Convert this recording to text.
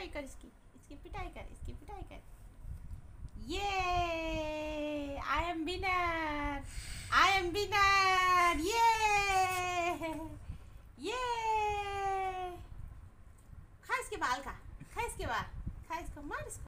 पिटाई कर, इसकी इसकी पिटाई कर, इसकी पिटाई कर। ये I am winner I am winner ये ये खा इसके बाल का खा इसके बाल।